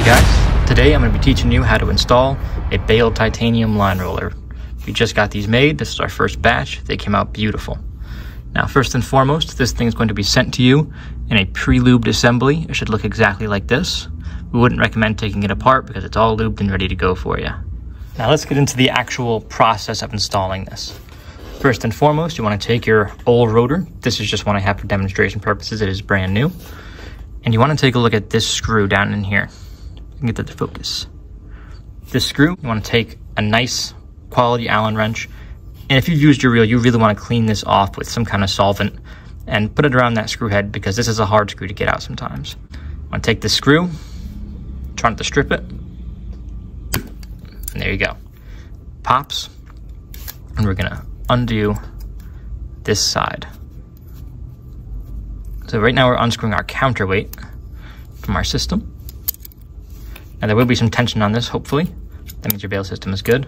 Hey guys, today I'm going to be teaching you how to install a bail titanium line roller. We just got these made, this is our first batch, they came out beautiful. Now first and foremost, this thing is going to be sent to you in a pre-lubed assembly. It should look exactly like this. We wouldn't recommend taking it apart because it's all lubed and ready to go for you. Now let's get into the actual process of installing this. First and foremost, you want to take your old rotor. This is just one I have for demonstration purposes. It is brand new. And you want to take a look at this screw down in here. Can get that to focus. This screw, you want to take a nice quality Allen wrench. And if you've used your reel, you really want to clean this off with some kind of solvent and put it around that screw head because this is a hard screw to get out sometimes. Want to take this screw, try not to strip it, and there you go. Pops, and we're gonna undo this side. So right now we're unscrewing our counterweight from our system. Now there will be some tension on this, hopefully. That means your bail system is good.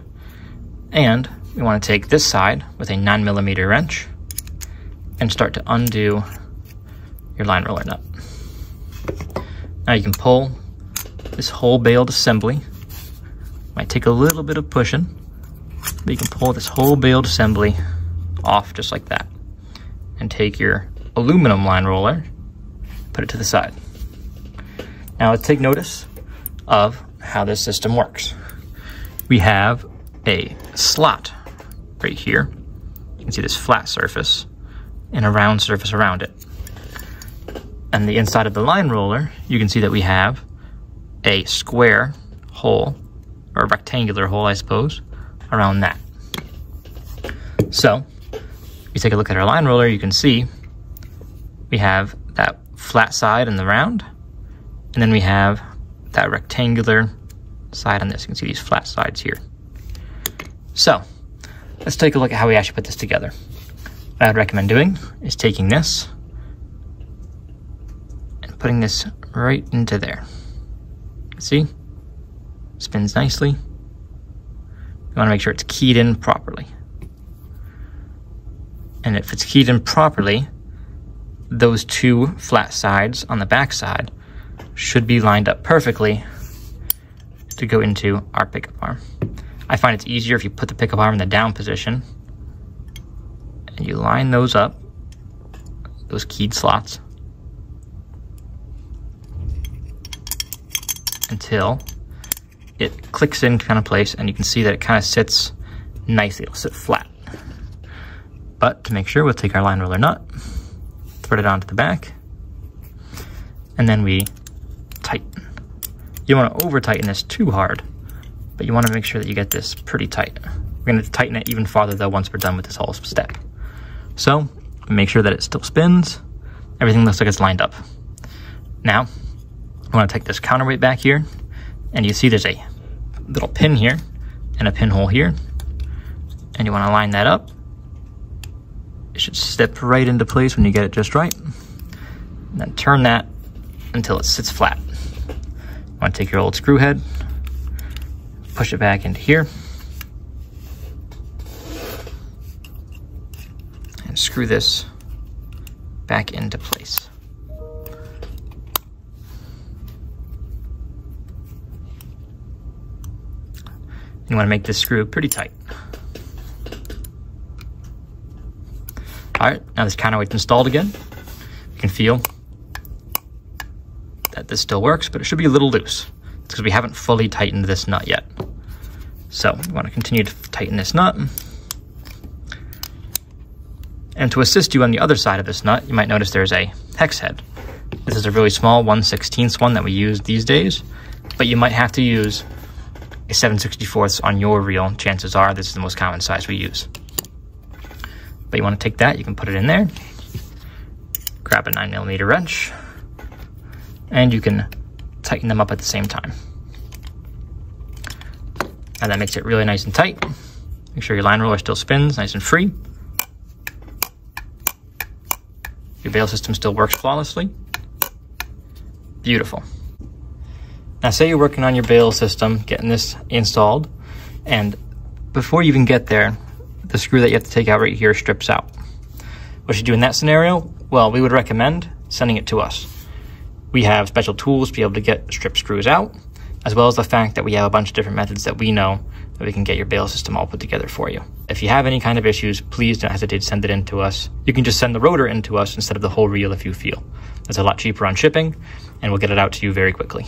And we want to take this side with a 9 millimeter wrench and start to undo your line roller nut. Now you can pull this whole bailed assembly. Might take a little bit of pushing, but you can pull this whole bailed assembly off just like that. And take your aluminum line roller, put it to the side. Now let's take notice of how this system works. We have a slot right here. You can see this flat surface and a round surface around it. And the inside of the line roller, you can see that we have a square hole, or a rectangular hole, I suppose, around that. So, if you take a look at our line roller, you can see we have that flat side and the round, and then we have that rectangular side on this. You can see these flat sides here. So, let's take a look at how we actually put this together. What I would recommend doing is taking this and putting this right into there. See? Spins nicely. You want to make sure it's keyed in properly. And if it's keyed in properly, those two flat sides on the back side should be lined up perfectly to go into our pickup arm. I find it's easier if you put the pickup arm in the down position and you line those up, those keyed slots, until it clicks in kind of place and you can see that it kind of sits nicely, it'll sit flat. But to make sure, we'll take our line roller nut, thread it onto the back, and then we tighten. You don't want to over tighten this too hard, but you want to make sure that you get this pretty tight. We're going to tighten it even farther though once we're done with this whole step. So make sure that it still spins. Everything looks like it's lined up. Now, I want to take this counterweight back here, and you see there's a little pin here and a pinhole here, and you want to line that up. It should step right into place when you get it just right. And then turn that until it sits flat. Want to take your old screw head, push it back into here, and screw this back into place. You want to make this screw pretty tight. All right, now this counterweight's installed again. You can feel that this still works, but it should be a little loose. Because we haven't fully tightened this nut yet. So you want to continue to tighten this nut. And to assist you on the other side of this nut, you might notice there's a hex head. This is a really small 1 16th one that we use these days, but you might have to use a 7 64ths on your reel. Chances are this is the most common size we use. But you want to take that, you can put it in there, grab a 9 millimeter wrench, and you can tighten them up at the same time. And that makes it really nice and tight. Make sure your line roller still spins nice and free. Your bail system still works flawlessly. Beautiful. Now say you're working on your bail system, getting this installed, and before you even get there, the screw that you have to take out right here strips out. What should you do in that scenario? Well, we would recommend sending it to us. We have special tools to be able to get strip screws out, as well as the fact that we have a bunch of different methods that we know that we can get your bail system all put together for you. If you have any kind of issues, please don't hesitate to send it in to us. You can just send the rotor in to us instead of the whole reel if you feel. That's a lot cheaper on shipping, and we'll get it out to you very quickly.